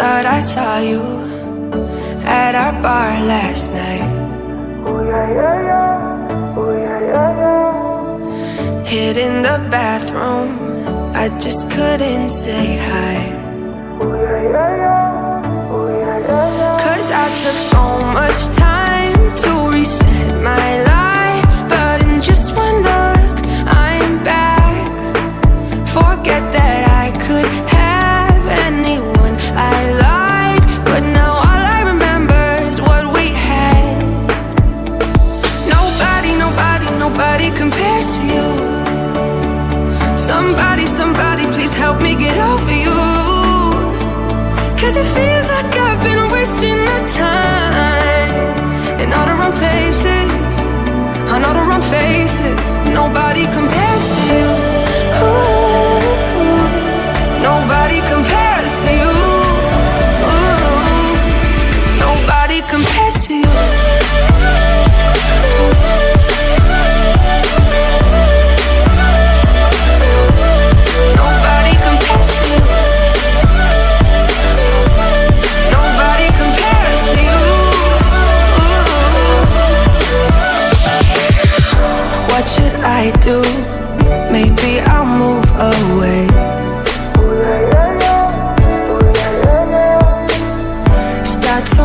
but I saw you at our bar last night. Ooh, yeah, yeah, yeah. Ooh, yeah, yeah, yeah. Hid in the bathroom, I just couldn't say hi. Ooh, yeah, yeah, yeah. Ooh, yeah, yeah, yeah. Cause I took so much time to reset my life. But in just one look, I'm back. Forget that I could have anyone faces. Nobody compares to you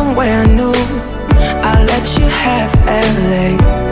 somewhere new. I'll let you have LA.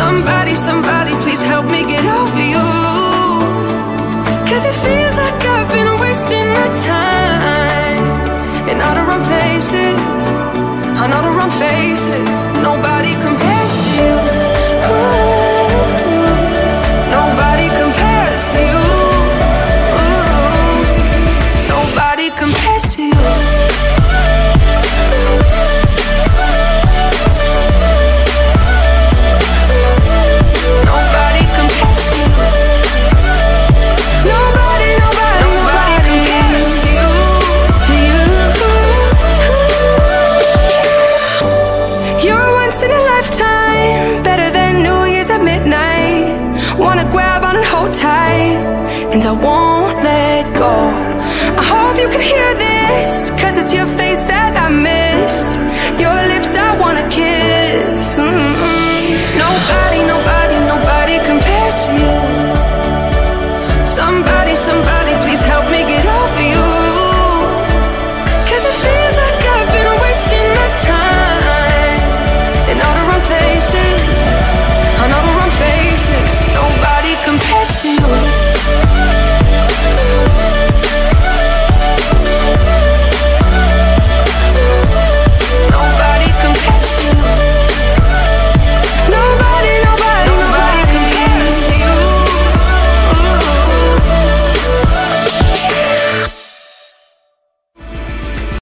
Somebody, somebody, please help me get over you. Cause it feels like I've been wasting my time In all the wrong places On all the wrong faces Nobody and I won't let go. I hope you can hear this, cause it's your face that